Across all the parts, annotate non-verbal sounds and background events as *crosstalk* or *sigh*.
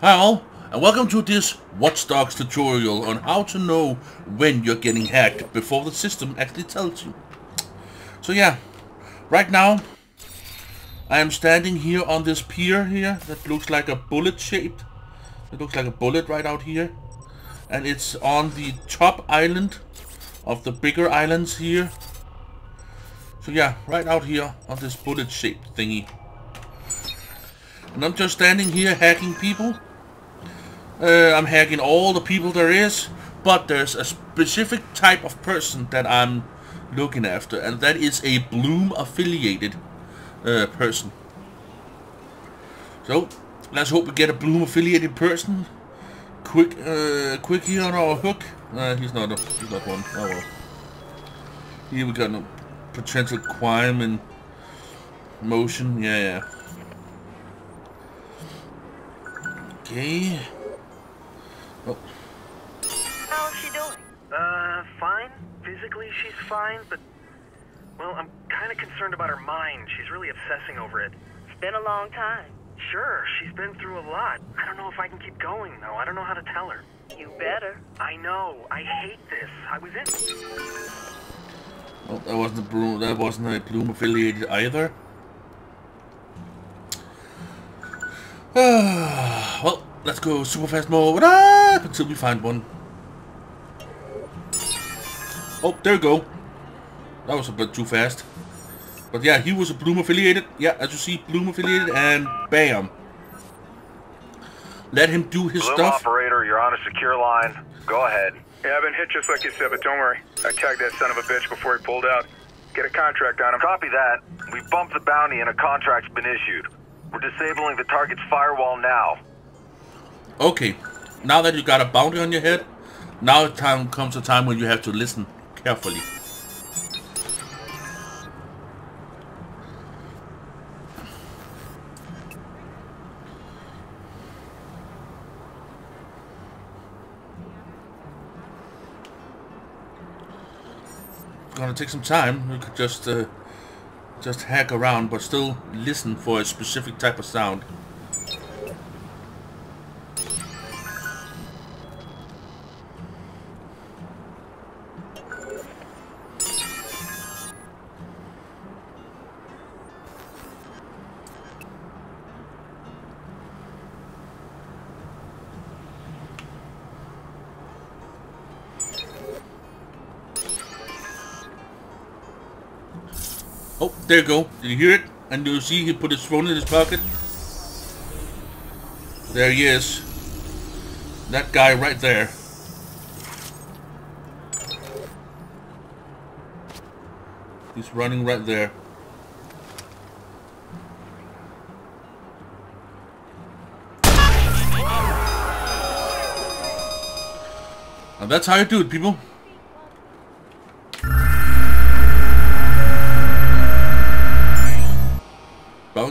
Hi all, and welcome to this Watch Dogs tutorial on how to know when you're getting hacked before the system actually tells you. So yeah, right now I am standing here on this pier here that looks like a bullet shaped. It looks like a bullet right out here. And it's on the top island of the bigger islands here. So yeah, right out here on this bullet shaped thingy. And I'm just standing here hacking people. Uh, I'm hacking all the people there is, but there's a specific type of person that I'm looking after, and that is a Blume affiliated uh, person. So, let's hope we get a Blume affiliated person. Quick, uh, quick on our hook. Uh, he's not a, he's not one. Oh well. Here we got no potential crime in motion. Yeah, yeah. Okay. Oh. How's she doing? Uh, fine. Physically, she's fine, but... Well, I'm kind of concerned about her mind. She's really obsessing over it. It's been a long time. Sure, she's been through a lot. I don't know if I can keep going, though. I don't know how to tell her. You better. I know. I hate this. I was in... Well, that wasn't a Blume, that wasn't a Blume affiliated either. *sighs* *sighs* well, let's go super fast mode ah, until we find one. Oh, there we go. That was a bit too fast. But yeah, he was a Blume affiliated. Yeah, as you see, Blume affiliated, and bam. Let him do his Blume stuff. operator, you're on a secure line. Go ahead. Yeah, I've been hit just like you said, but don't worry. I tagged that son of a bitch before he pulled out. Get a contract on him. Copy that. We bumped the bounty and a contract's been issued. We're disabling the target's firewall now. Okay, now that you got a bounty on your head, now time comes a time when you have to listen carefully. gonna take some time. You could just uh, just hack around, but still listen for a specific type of sound. There you go. Did you hear it? And you see he put his phone in his pocket? There he is. That guy right there. He's running right there. And that's how you do it, people.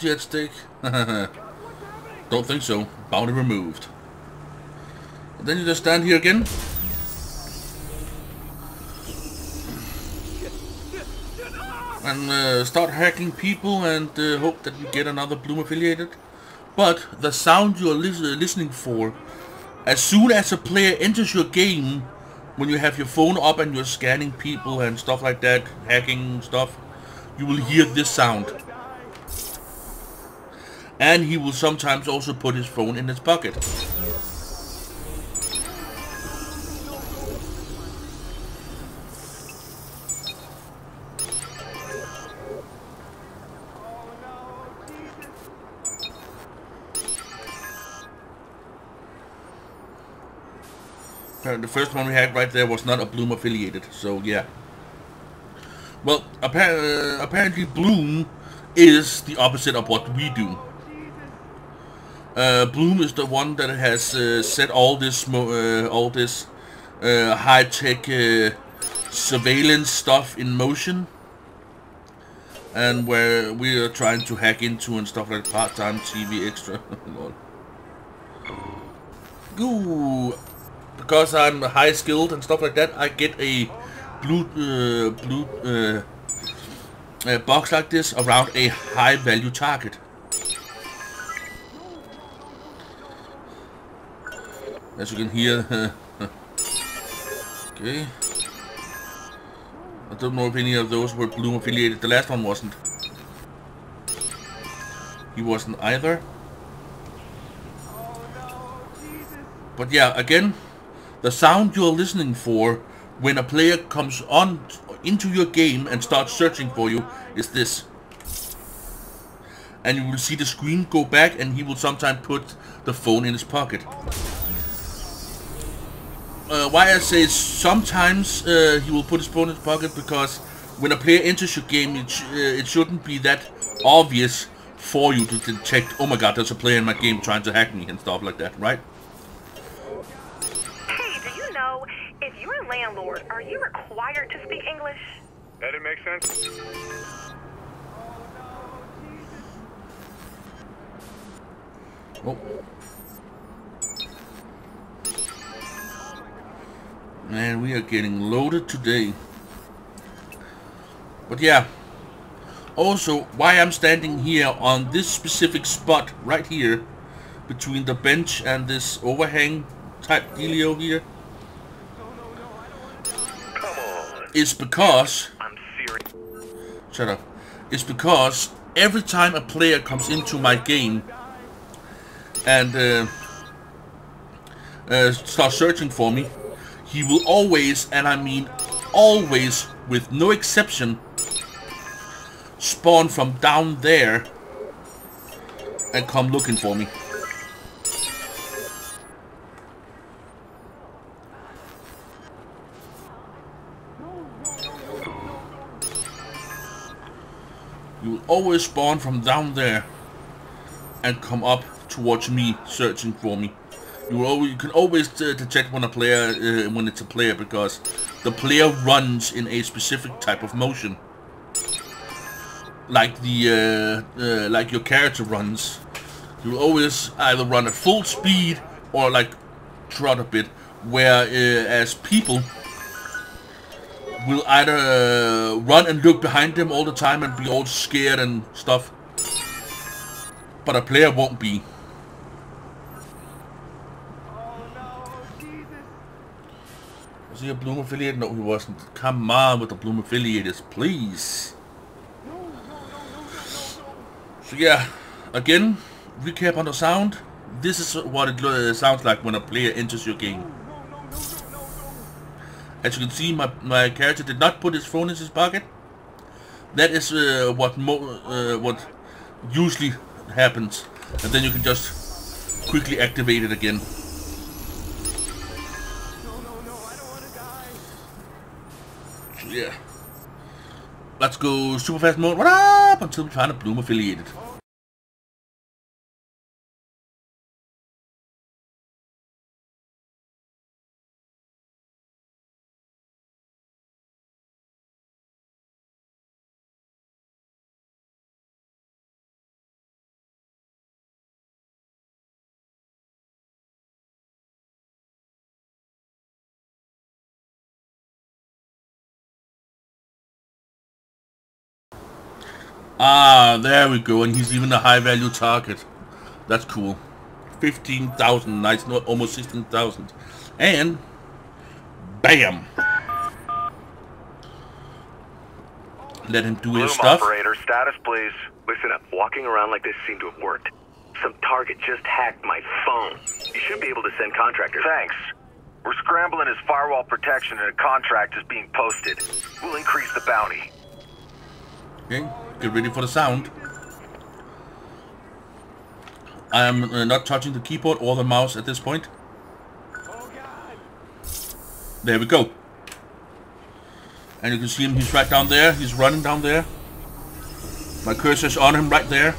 Bounty at stake? Don't think so. Bounty removed. And then you just stand here again. And uh, start hacking people and uh, hope that you get another Blume affiliated. But the sound you're lis listening for, as soon as a player enters your game, when you have your phone up and you're scanning people and stuff like that, hacking stuff, you will hear this sound. And he will sometimes also put his phone in his pocket. the first one we had right there was not a Blume affiliated, so yeah. Well, appa uh, apparently Blume is the opposite of what we do. Uh, Blume is the one that has uh, set all this uh, all this uh, high-tech uh, surveillance stuff in motion, and where we are trying to hack into and stuff like part-time TV extra. *laughs* Ooh, because I'm high skilled and stuff like that, I get a blue blue box like this around a high value target. As you can hear. *laughs* okay. I don't know if any of those were Blume affiliated. The last one wasn't. He wasn't either. But yeah, again, the sound you're listening for when a player comes on into your game and starts searching for you is this. And you will see the screen go back and he will sometimes put the phone in his pocket. Uh, why I say sometimes uh, he will put his phone in his pocket because when a player enters your game it, sh uh, it shouldn't be that obvious for you to detect oh my god there's a player in my game trying to hack me and stuff like that right Hey, do you know if you're a landlord, are you required to speak English? That didn't make sense? Oh. Man, we are getting loaded today. But yeah. Also, why I'm standing here on this specific spot right here between the bench and this overhang type dealio here is because. Shut up. It's because every time a player comes into my game and uh, uh, starts searching for me, he will always, and I mean always, with no exception, spawn from down there and come looking for me. You will always spawn from down there and come up towards me, searching for me. You always, you can always uh, detect when a player uh, when it's a player because the player runs in a specific type of motion, like the uh, uh, like your character runs. You always either run at full speed or like trot a bit, where uh, as people will either uh, run and look behind them all the time and be all scared and stuff. But a player won't be. Was he a Blume affiliate? No, he wasn't. Come on with the Blume affiliates, please. So yeah, again, recap on the sound. This is what it sounds like when a player enters your game. As you can see, my, my character did not put his phone in his pocket. That is uh, what uh, what usually happens, and then you can just quickly activate it again. Yeah. Let's go super fast mode. What up? Until we find a Bloom affiliated. Ah, there we go, and he's even a high value target. That's cool. 15,000, nice, no, almost 16,000. And, bam! Let him do his Blume stuff. operator, status please. Listen up, walking around like this seemed to have worked. Some target just hacked my phone. You should be able to send contractors. Thanks. We're scrambling his firewall protection and a contract is being posted. We'll increase the bounty. Okay, get ready for the sound. I am uh, not touching the keyboard or the mouse at this point. There we go. And you can see him, he's right down there. He's running down there. My cursor's on him right there.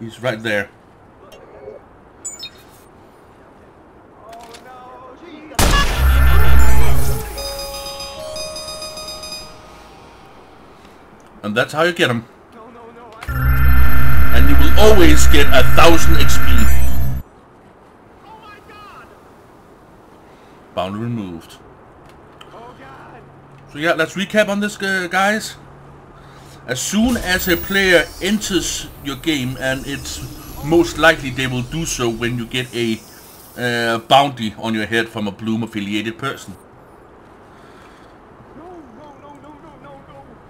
He's right there. And that's how you get them. And you will always get a thousand XP. Boundary removed. So yeah, let's recap on this, uh, guys. As soon as a player enters your game, and it's most likely they will do so when you get a uh, bounty on your head from a Blume affiliated person.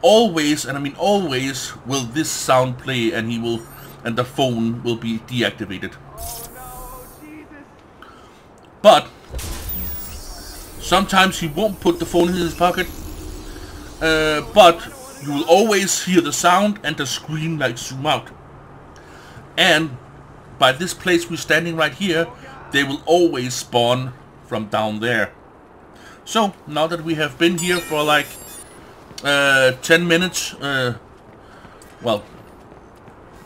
Always, and I mean always, will this sound play and he will, and the phone will be deactivated. But, sometimes he won't put the phone in his pocket, uh, but you will always hear the sound and the screen like zoom out. And by this place we're standing right here, they will always spawn from down there. So now that we have been here for like uh, 10 minutes, uh, well,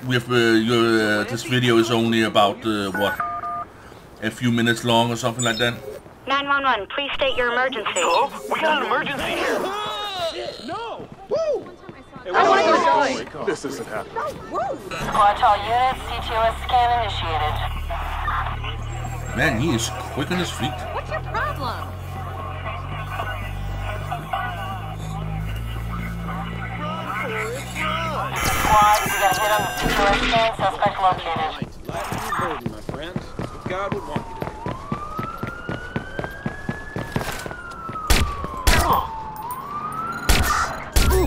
we have, uh, your, uh, this video is only about uh, what, a few minutes long or something like that. 911, please state your emergency. Hello? We got an emergency here. *gasps* No! Woo! I want to go. This isn't happening. Squad all units, CTOS scan initiated. Man, he is quick on his feet. What's your problem? Squad, we got a hit on the CTOS suspect located. Lighten your burden, my friends. What God would want you to do.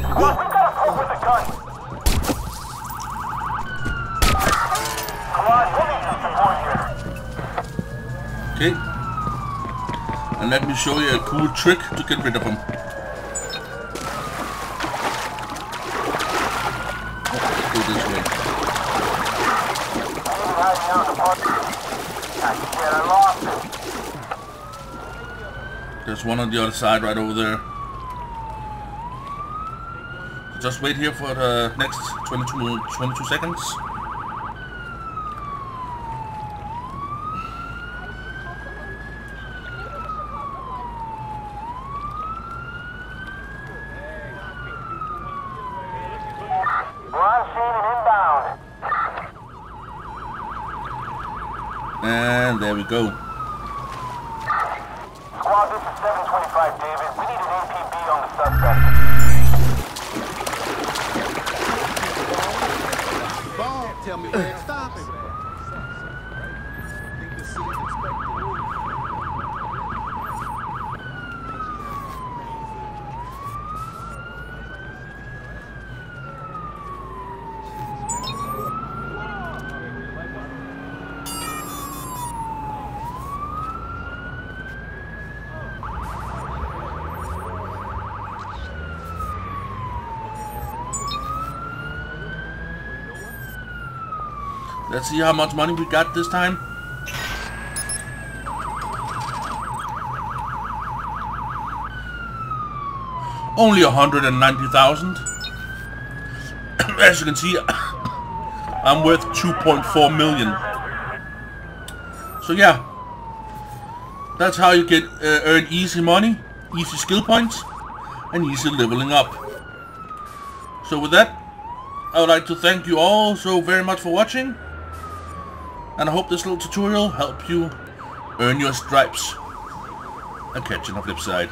Squad, we've got a foot with a gun. Squad, moving system on here. Okay. And let me show you a cool trick to get rid of him. Oh, go this way. Hiding out in the park. I shit, I lost it. There's one on the other side right over there. So just wait here for the next 22, 22 seconds. Ron Shannon inbound. And there we go. Squad, this is 725 David. We need an APB on the suspect. Tell me where it stops. Let's see how much money we got this time. Only 190,000. *coughs* As you can see, *coughs* I'm worth 2.4 million. So yeah, that's how you get uh, earn easy money, easy skill points, and easy leveling up. So with that, I would like to thank you all so very much for watching. And I hope this little tutorial helped you earn your stripes. I'll catch you on the flip side.